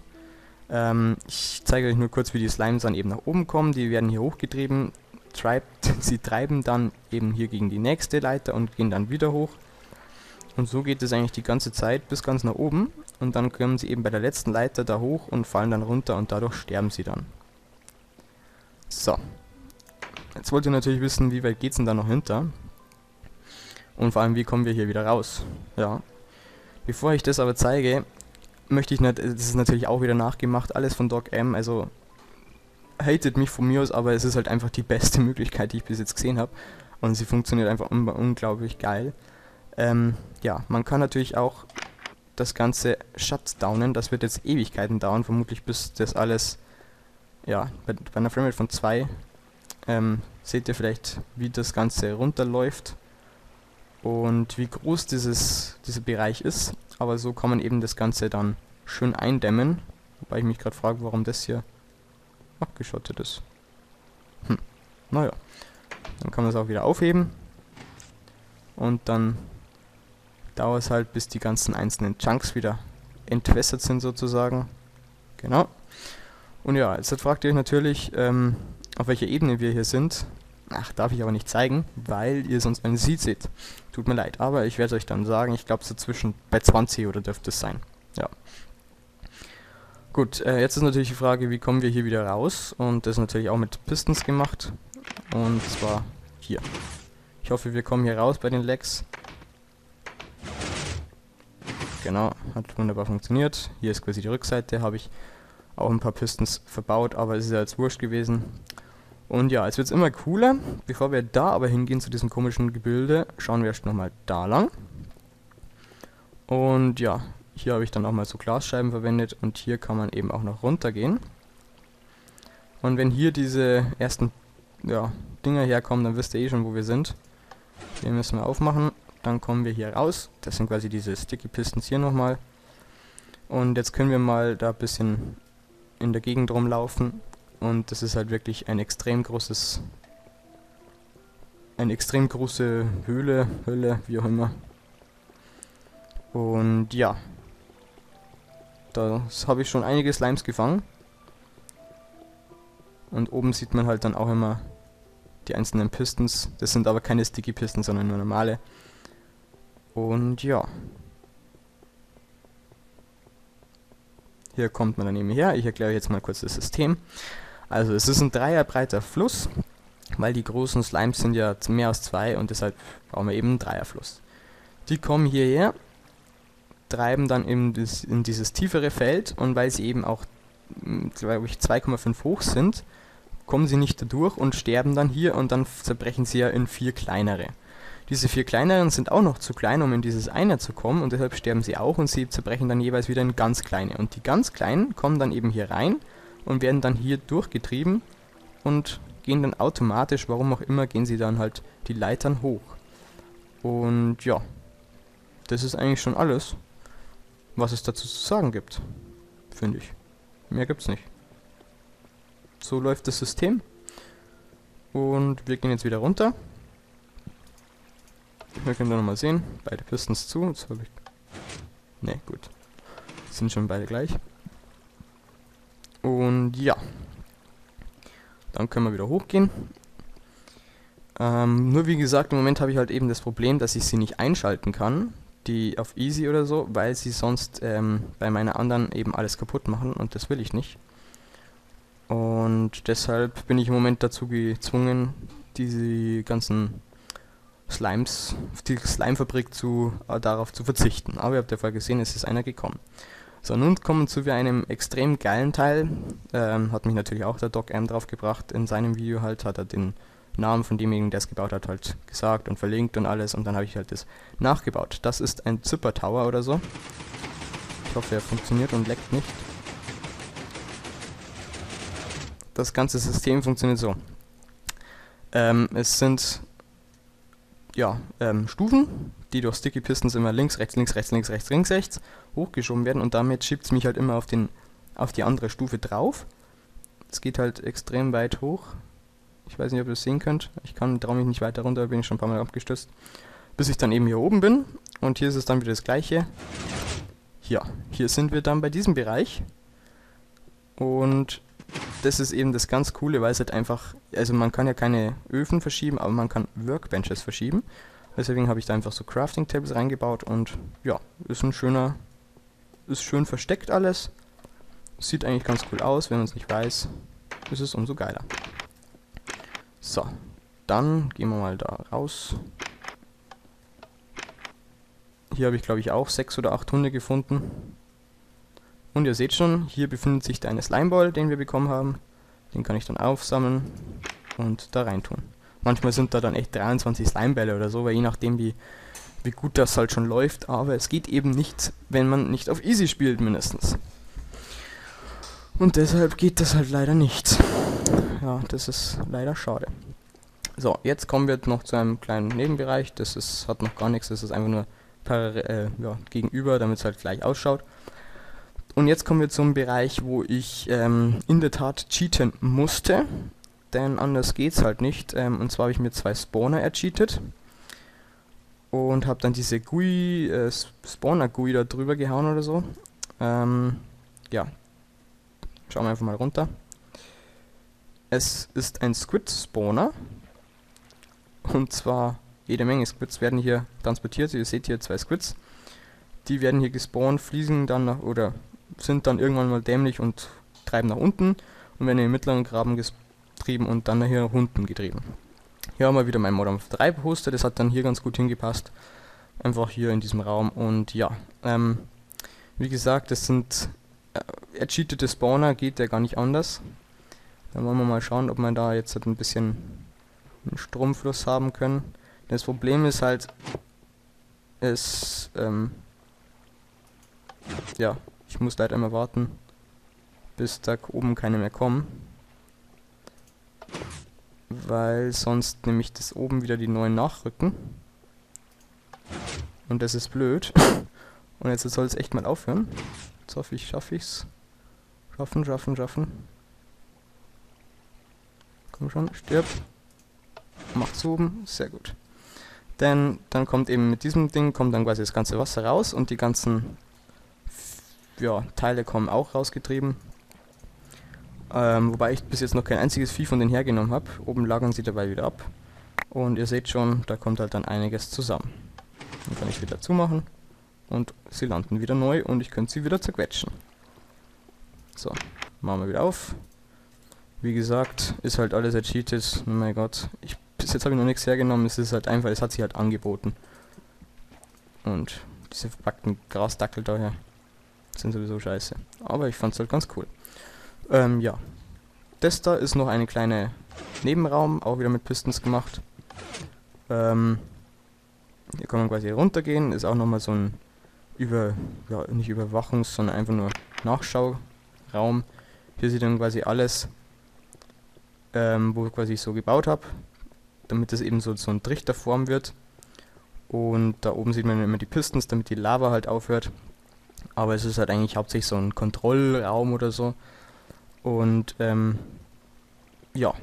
Ähm, ich zeige euch nur kurz, wie die Slimes dann eben nach oben kommen. Die werden hier hochgetrieben. Treibt, sie treiben dann eben hier gegen die nächste Leiter und gehen dann wieder hoch. Und so geht es eigentlich die ganze Zeit bis ganz nach oben. Und dann kommen sie eben bei der letzten Leiter da hoch und fallen dann runter und dadurch sterben sie dann. So. Jetzt wollt ihr natürlich wissen, wie weit geht es denn da noch hinter? Und vor allem, wie kommen wir hier wieder raus? Ja. Bevor ich das aber zeige, möchte ich nicht, das ist natürlich auch wieder nachgemacht, alles von Doc M, also hatet mich von mir aus, aber es ist halt einfach die beste Möglichkeit, die ich bis jetzt gesehen habe. Und sie funktioniert einfach un unglaublich geil. Ähm, ja, man kann natürlich auch das Ganze shutdownen, das wird jetzt Ewigkeiten dauern, vermutlich bis das alles, ja, bei, bei einer Framerate von 2 ähm, seht ihr vielleicht, wie das Ganze runterläuft und wie groß dieses, dieser Bereich ist. Aber so kann man eben das Ganze dann schön eindämmen. Wobei ich mich gerade frage, warum das hier abgeschottet ist. Hm, naja. Dann kann man es auch wieder aufheben. Und dann dauert es halt, bis die ganzen einzelnen Chunks wieder entwässert sind sozusagen. Genau. Und ja, jetzt fragt ihr euch natürlich, ähm, auf welcher Ebene wir hier sind. Ach, darf ich aber nicht zeigen, weil ihr sonst einen Seed seht. Tut mir leid, aber ich werde euch dann sagen, ich glaube so zwischen bei 20 oder dürfte es sein. Ja. Gut, äh, jetzt ist natürlich die Frage, wie kommen wir hier wieder raus? Und das ist natürlich auch mit Pistons gemacht. Und zwar hier. Ich hoffe, wir kommen hier raus bei den Legs. Genau, hat wunderbar funktioniert. Hier ist quasi die Rückseite, habe ich auch ein paar Pistons verbaut, aber es ist ja jetzt wurscht gewesen. Und ja, es wird immer cooler. Bevor wir da aber hingehen zu diesem komischen Gebilde, schauen wir erst nochmal da lang. Und ja, hier habe ich dann auch mal so Glasscheiben verwendet und hier kann man eben auch noch runtergehen. Und wenn hier diese ersten ja, Dinger herkommen, dann wisst ihr eh schon, wo wir sind. Den müssen wir aufmachen. Dann kommen wir hier raus. Das sind quasi diese Sticky Pistons hier nochmal. Und jetzt können wir mal da ein bisschen in der Gegend rumlaufen und das ist halt wirklich ein extrem großes, eine extrem große Höhle, Höhle, wie auch immer. Und ja, da habe ich schon einige Slimes gefangen. Und oben sieht man halt dann auch immer die einzelnen Pistons. Das sind aber keine Sticky Pistons, sondern nur normale. Und ja. Hier kommt man dann eben her. Ich erkläre jetzt mal kurz das System. Also es ist ein dreierbreiter Fluss, weil die großen Slimes sind ja mehr als zwei und deshalb brauchen wir eben einen Dreierfluss. Die kommen hierher, treiben dann in, das, in dieses tiefere Feld und weil sie eben auch, hm, glaube ich, 2,5 hoch sind, kommen sie nicht dadurch und sterben dann hier und dann zerbrechen sie ja in vier kleinere. Diese vier kleineren sind auch noch zu klein, um in dieses eine zu kommen und deshalb sterben sie auch und sie zerbrechen dann jeweils wieder in ganz kleine. Und die ganz kleinen kommen dann eben hier rein und werden dann hier durchgetrieben und gehen dann automatisch, warum auch immer, gehen sie dann halt die Leitern hoch. Und ja, das ist eigentlich schon alles, was es dazu zu sagen gibt, finde ich. Mehr gibt's nicht. So läuft das System. Und wir gehen jetzt wieder runter. Wir können da nochmal sehen. Beide Pistons zu. Jetzt ich. Ne, gut. Sind schon beide gleich. Und ja. Dann können wir wieder hochgehen. Ähm, nur wie gesagt, im Moment habe ich halt eben das Problem, dass ich sie nicht einschalten kann, die auf Easy oder so, weil sie sonst ähm, bei meiner anderen eben alles kaputt machen und das will ich nicht. Und deshalb bin ich im Moment dazu gezwungen, diese ganzen Slimes, die Slimefabrik zu, äh, darauf zu verzichten. Aber ihr habt ja vorher gesehen, es ist einer gekommen. So, nun kommen zu einem extrem geilen Teil. Ähm, hat mich natürlich auch der Doc M draufgebracht. In seinem Video halt hat er den Namen von demjenigen, der es gebaut hat, halt gesagt und verlinkt und alles. Und dann habe ich halt das nachgebaut. Das ist ein Zipper Tower oder so. Ich hoffe, er funktioniert und leckt nicht. Das ganze System funktioniert so. Ähm, es sind ja, ähm, Stufen, die durch Sticky Pistons immer links, rechts, links, rechts, links, rechts, links, rechts hochgeschoben werden und damit schiebt es mich halt immer auf, den, auf die andere Stufe drauf. Es geht halt extrem weit hoch. Ich weiß nicht, ob ihr das sehen könnt. Ich kann, traue mich nicht weiter runter, bin ich schon ein paar Mal abgestürzt. Bis ich dann eben hier oben bin. Und hier ist es dann wieder das gleiche. Ja, hier sind wir dann bei diesem Bereich. Und das ist eben das ganz Coole, weil es halt einfach, also man kann ja keine Öfen verschieben, aber man kann Workbenches verschieben. Deswegen habe ich da einfach so Crafting Tables reingebaut und ja, ist ein schöner, ist schön versteckt alles. Sieht eigentlich ganz cool aus, wenn man es nicht weiß, ist es umso geiler. So, dann gehen wir mal da raus. Hier habe ich glaube ich auch sechs oder acht Hunde gefunden. Und ihr seht schon, hier befindet sich der eine Slimeball, den wir bekommen haben. Den kann ich dann aufsammeln und da rein tun. Manchmal sind da dann echt 23 Slimebälle oder so, weil je nachdem wie, wie gut das halt schon läuft, aber es geht eben nicht, wenn man nicht auf Easy spielt mindestens. Und deshalb geht das halt leider nicht. Ja, das ist leider schade. So, jetzt kommen wir noch zu einem kleinen Nebenbereich. Das ist, hat noch gar nichts, das ist einfach nur äh, ja, gegenüber, damit es halt gleich ausschaut. Und jetzt kommen wir zum Bereich, wo ich ähm, in der Tat cheaten musste. Denn anders geht's halt nicht. Ähm, und zwar habe ich mir zwei Spawner ercheatet. Und habe dann diese GUI, äh, Spawner-GUI da drüber gehauen oder so. Ähm, ja. Schauen wir einfach mal runter. Es ist ein Squid-Spawner. Und zwar jede Menge Squids werden hier transportiert. Ihr seht hier zwei Squids. Die werden hier gespawnt, fliegen dann nach, oder sind dann irgendwann mal dämlich und treiben nach unten und werden in den mittleren Graben getrieben und dann nachher nach unten getrieben. Hier haben wir wieder mein Modern 3 Poster, das hat dann hier ganz gut hingepasst. Einfach hier in diesem Raum und ja, ähm, wie gesagt, das sind äh, ercheatete Spawner, geht ja gar nicht anders. Dann wollen wir mal schauen, ob wir da jetzt halt ein bisschen einen Stromfluss haben können. Das Problem ist halt, es, ähm, ja, ich muss leider immer warten, bis da oben keine mehr kommen. Weil sonst nämlich das oben wieder die neuen nachrücken. Und das ist blöd. Und jetzt soll es echt mal aufhören. Jetzt hoffe ich, schaffe ich's. Schaffen, schaffen, schaffen. Komm schon, stirb. Macht's oben, sehr gut. Denn dann kommt eben mit diesem Ding, kommt dann quasi das ganze Wasser raus und die ganzen ja, Teile kommen auch rausgetrieben. Ähm, wobei ich bis jetzt noch kein einziges Vieh von denen hergenommen habe. Oben lagern sie dabei wieder ab. Und ihr seht schon, da kommt halt dann einiges zusammen. Dann kann ich wieder zumachen. Und sie landen wieder neu und ich könnte sie wieder zerquetschen. So, machen wir wieder auf. Wie gesagt, ist halt alles ercheatet. Oh mein Gott. Ich, bis jetzt habe ich noch nichts hergenommen. Es ist halt einfach, es hat sich halt angeboten. Und diese verpackten Grasdackel daher sind sowieso scheiße. Aber ich fand es halt ganz cool. Ähm, ja. Das da ist noch eine kleine Nebenraum, auch wieder mit Pistons gemacht. Ähm, hier kann man quasi runtergehen, ist auch nochmal so ein über, ja, nicht Überwachungs-, sondern einfach nur Nachschauraum. Hier sieht man quasi alles, ähm, wo ich quasi so gebaut habe, damit es eben so, so ein Trichterform wird. Und da oben sieht man immer die Pistons, damit die Lava halt aufhört. Aber es ist halt eigentlich hauptsächlich so ein Kontrollraum oder so. Und ähm, ja,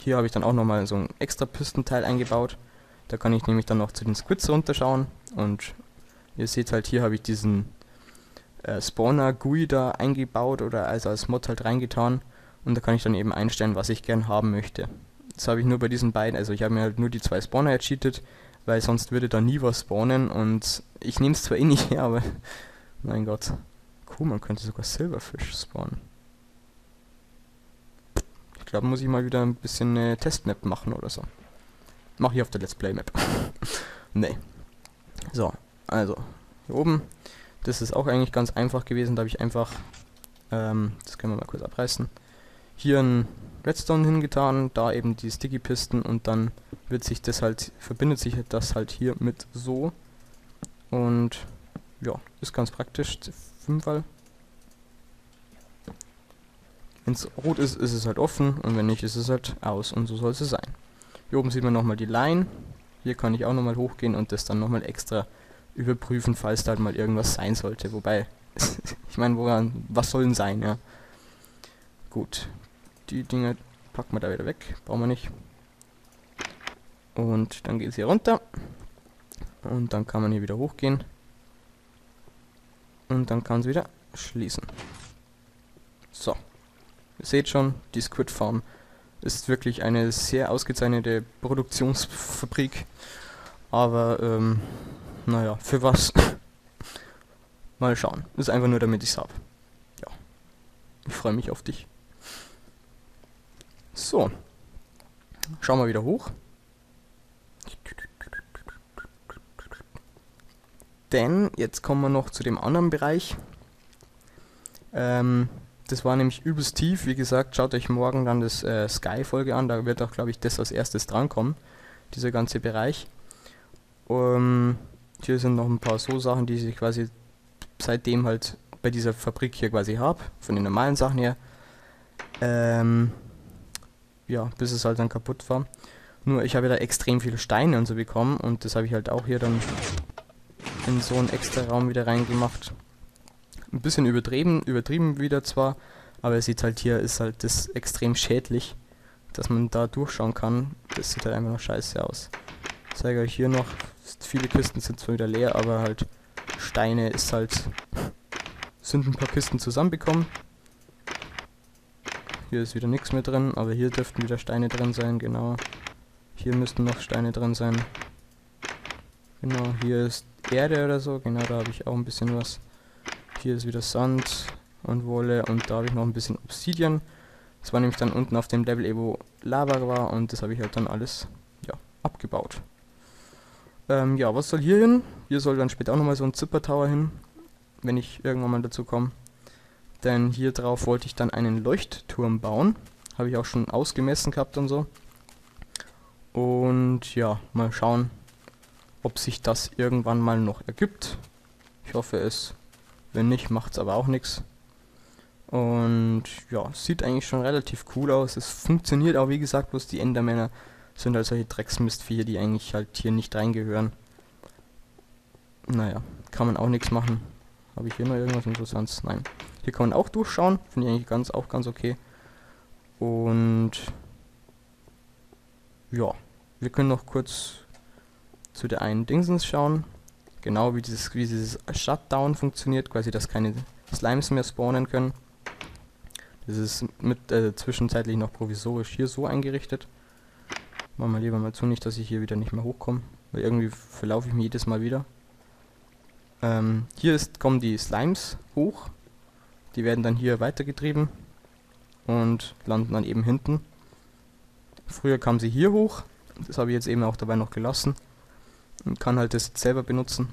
hier habe ich dann auch nochmal so ein extra Pistenteil eingebaut. Da kann ich nämlich dann noch zu den Squids runterschauen. Und ihr seht halt, hier habe ich diesen äh, Spawner GUI da eingebaut oder also als Mod halt reingetan. Und da kann ich dann eben einstellen, was ich gern haben möchte. Das habe ich nur bei diesen beiden, also ich habe mir halt nur die zwei Spawner ercheatet, weil sonst würde da nie was spawnen und ich nehme es zwar eh nicht her, aber mein Gott. Cool, man könnte sogar Silverfish spawnen. Ich glaube, muss ich mal wieder ein bisschen eine Testmap machen oder so. Mach ich auf der Let's Play Map. nee. So, also, hier oben. Das ist auch eigentlich ganz einfach gewesen. Da habe ich einfach, ähm, das können wir mal kurz abreißen, hier ein Redstone hingetan, da eben die Sticky Pisten und dann wird sich das halt, verbindet sich das halt hier mit so. Und ja, ist ganz praktisch. Fünfmal. Wenn es rot ist, ist es halt offen und wenn nicht, ist es halt aus und so soll es sein. Hier oben sieht man nochmal die Line. Hier kann ich auch nochmal hochgehen und das dann nochmal extra überprüfen, falls da halt mal irgendwas sein sollte. Wobei, ich meine, woran, was soll denn sein, ja? Gut, die Dinge packen wir da wieder weg, brauchen wir nicht. Und dann geht es hier runter. Und dann kann man hier wieder hochgehen. Und dann kann es wieder schließen. So. Ihr seht schon, die Squid Farm ist wirklich eine sehr ausgezeichnete Produktionsfabrik. Aber, ähm, naja, für was? Mal schauen. ist einfach nur, damit ich es habe. Ja. Ich freue mich auf dich. So. Schauen wir wieder hoch. Denn jetzt kommen wir noch zu dem anderen Bereich. Ähm, das war nämlich übelst tief. Wie gesagt, schaut euch morgen dann das äh, Sky-Folge an. Da wird auch, glaube ich, das als erstes drankommen. Dieser ganze Bereich. Um, hier sind noch ein paar so Sachen, die ich quasi seitdem halt bei dieser Fabrik hier quasi habe. Von den normalen Sachen her. Ähm, ja, bis es halt dann kaputt war. Nur ich habe da extrem viele Steine und so bekommen und das habe ich halt auch hier dann in so einen extra Raum wieder reingemacht. Ein bisschen übertrieben, übertrieben wieder zwar, aber es sieht halt hier, ist halt das extrem schädlich, dass man da durchschauen kann. Das sieht halt einfach noch scheiße aus. Ich zeige euch hier noch, viele Kisten sind zwar wieder leer, aber halt Steine ist halt, sind ein paar Kisten zusammenbekommen. Hier ist wieder nichts mehr drin, aber hier dürften wieder Steine drin sein, genau. Hier müssten noch Steine drin sein. Genau, hier ist Erde oder so, genau, da habe ich auch ein bisschen was. Hier ist wieder Sand und Wolle und da habe ich noch ein bisschen Obsidian. Das war nämlich dann unten auf dem Level, wo Lava war und das habe ich halt dann alles, ja, abgebaut. Ähm, ja, was soll hier hin? Hier soll dann später auch nochmal so ein Zipper Tower hin, wenn ich irgendwann mal dazu komme. Denn hier drauf wollte ich dann einen Leuchtturm bauen. Habe ich auch schon ausgemessen gehabt und so. Und ja, mal schauen, ob sich das irgendwann mal noch ergibt. Ich hoffe es. Wenn nicht, macht es aber auch nichts. Und ja, sieht eigentlich schon relativ cool aus. Es funktioniert auch, wie gesagt, bloß die Endermänner sind halt solche Drecksmistviecher, die eigentlich halt hier nicht reingehören. Naja, kann man auch nichts machen. Habe ich hier noch irgendwas Interessantes? Nein. Hier kann man auch durchschauen. Finde ich eigentlich ganz, auch ganz okay. Und ja, wir können noch kurz zu der einen Dingsens schauen. Genau wie dieses, wie dieses Shutdown funktioniert, quasi, dass keine Slimes mehr spawnen können. Das ist mit äh, zwischenzeitlich noch provisorisch hier so eingerichtet. Machen wir lieber mal zu, nicht, dass ich hier wieder nicht mehr hochkomme. weil irgendwie verlaufe ich mich jedes Mal wieder. Ähm, hier ist, kommen die Slimes hoch. Die werden dann hier weitergetrieben und landen dann eben hinten. Früher kamen sie hier hoch. Das habe ich jetzt eben auch dabei noch gelassen. Und kann halt das selber benutzen.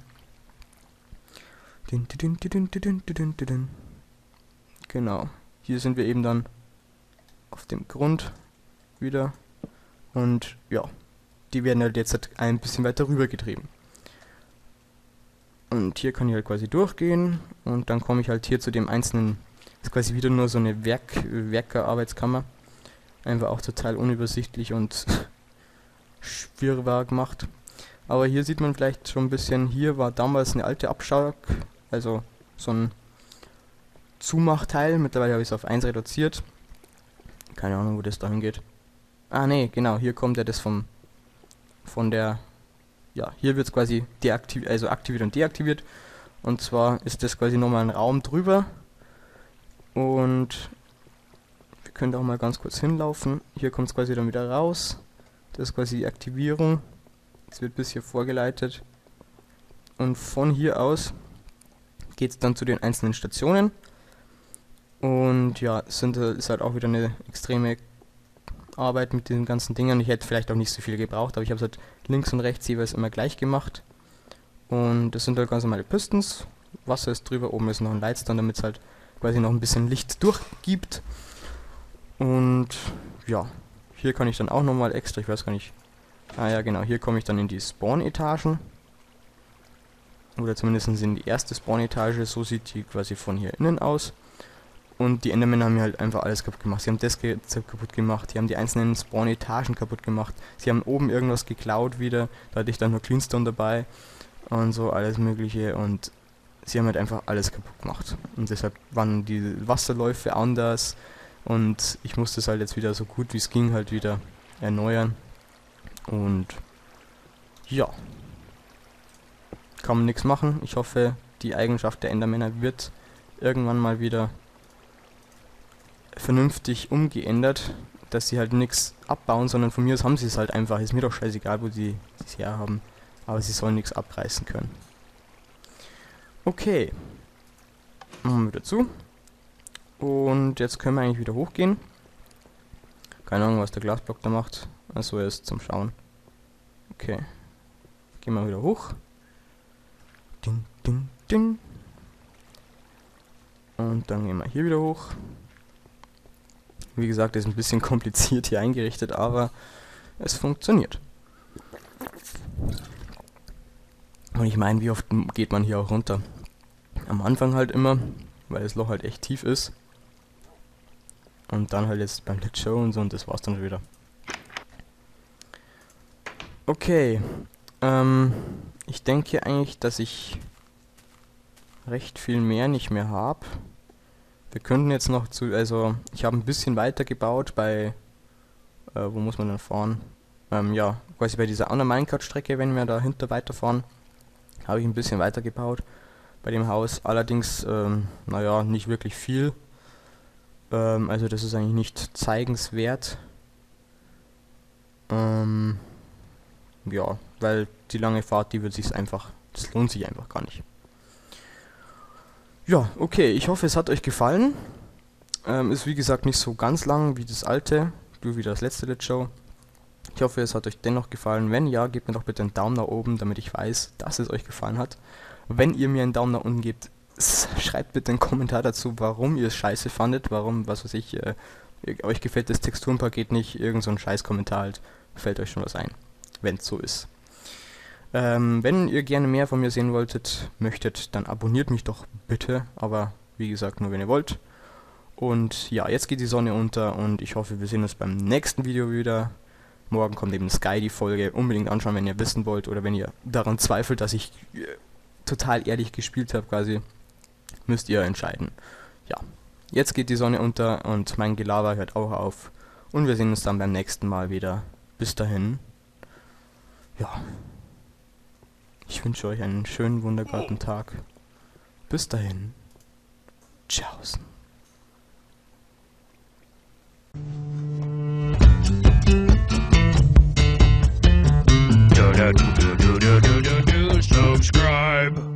Genau. Hier sind wir eben dann auf dem Grund wieder. Und ja, die werden halt jetzt ein bisschen weiter rüber getrieben. Und hier kann ich halt quasi durchgehen und dann komme ich halt hier zu dem einzelnen, ist quasi wieder nur so eine Werk, Werkerarbeitskammer. Einfach auch total unübersichtlich und schwirrbar gemacht. Aber hier sieht man vielleicht schon ein bisschen, hier war damals eine alte Abschlag, also so ein Zumachteil. Mittlerweile habe ich es auf 1 reduziert. Keine Ahnung, wo das dahin geht. Ah ne, genau, hier kommt ja das vom von der ja, hier wird es quasi deaktiviert, also aktiviert und deaktiviert. Und zwar ist das quasi nochmal ein Raum drüber. Und wir können auch mal ganz kurz hinlaufen. Hier kommt es quasi dann wieder raus. Das ist quasi die Aktivierung. Es wird bis hier vorgeleitet. Und von hier aus geht es dann zu den einzelnen Stationen. Und ja, es sind, ist halt auch wieder eine extreme Arbeit mit diesen ganzen Dingen. Ich hätte vielleicht auch nicht so viel gebraucht, aber ich habe es halt links und rechts jeweils immer gleich gemacht. Und das sind halt ganz normale Pistons. Wasser ist drüber, oben ist noch ein Lightstone, damit es halt quasi noch ein bisschen Licht durchgibt. Und ja, hier kann ich dann auch nochmal extra, ich weiß gar nicht. Ah ja, genau, hier komme ich dann in die Spawn-Etagen. Oder zumindest in die erste Spawn-Etage, so sieht die quasi von hier innen aus. Und die Endermen haben mir halt einfach alles kaputt gemacht. Sie haben das kaputt gemacht, sie haben die einzelnen Spawn-Etagen kaputt gemacht. Sie haben oben irgendwas geklaut wieder, da hatte ich dann nur Cleanstone dabei und so alles mögliche und sie haben halt einfach alles kaputt gemacht. Und deshalb waren die Wasserläufe anders und ich musste es halt jetzt wieder so gut wie es ging halt wieder erneuern. Und ja, kann man nichts machen. Ich hoffe, die Eigenschaft der Endermänner wird irgendwann mal wieder vernünftig umgeändert, dass sie halt nichts abbauen, sondern von mir aus haben sie es halt einfach. Ist mir doch scheißegal, wo sie es herhaben. Aber sie sollen nichts abreißen können. Okay. Machen wir wieder zu. Und jetzt können wir eigentlich wieder hochgehen. Keine Ahnung, was der Glasblock da macht. Also er ist zum Schauen. Okay. Gehen wir wieder hoch. Ding, ding, ding. Und dann gehen wir hier wieder hoch. Wie gesagt, ist ein bisschen kompliziert hier eingerichtet, aber es funktioniert. Und ich meine, wie oft geht man hier auch runter? Am Anfang halt immer, weil das Loch halt echt tief ist. Und dann halt jetzt beim Lit Show und so und das war's dann wieder. Okay. Ähm, ich denke eigentlich, dass ich recht viel mehr nicht mehr habe. Wir könnten jetzt noch zu, also ich habe ein bisschen weiter gebaut bei, äh, wo muss man denn fahren? Ähm, ja, quasi bei dieser anderen Minecart-Strecke, wenn wir dahinter weiterfahren, habe ich ein bisschen weiter gebaut bei dem Haus. Allerdings, ähm, naja, nicht wirklich viel. Ähm, also das ist eigentlich nicht zeigenswert. Ähm, ja, weil die lange Fahrt, die wird sich einfach, das lohnt sich einfach gar nicht. Ja, okay, ich hoffe, es hat euch gefallen. Ähm, ist wie gesagt nicht so ganz lang wie das alte, du wie das letzte Let's Show. Ich hoffe, es hat euch dennoch gefallen. Wenn ja, gebt mir doch bitte einen Daumen nach oben, damit ich weiß, dass es euch gefallen hat. Wenn ihr mir einen Daumen nach unten gebt, schreibt bitte einen Kommentar dazu, warum ihr es scheiße fandet, warum, was weiß ich, äh, euch gefällt das Texturenpaket nicht, irgend so ein Scheiß-Kommentar halt, fällt euch schon was ein, wenn es so ist. Ähm, wenn ihr gerne mehr von mir sehen wolltet, möchtet, dann abonniert mich doch bitte, aber wie gesagt, nur wenn ihr wollt. Und ja, jetzt geht die Sonne unter und ich hoffe, wir sehen uns beim nächsten Video wieder. Morgen kommt eben Sky die Folge. Unbedingt anschauen, wenn ihr wissen wollt oder wenn ihr daran zweifelt, dass ich äh, total ehrlich gespielt habe quasi. Müsst ihr entscheiden. Ja, jetzt geht die Sonne unter und mein Gelaber hört auch auf. Und wir sehen uns dann beim nächsten Mal wieder. Bis dahin. Ja. Ich wünsche euch einen schönen, wundergarten Tag. Bis dahin. Tschaußen. Subscribe.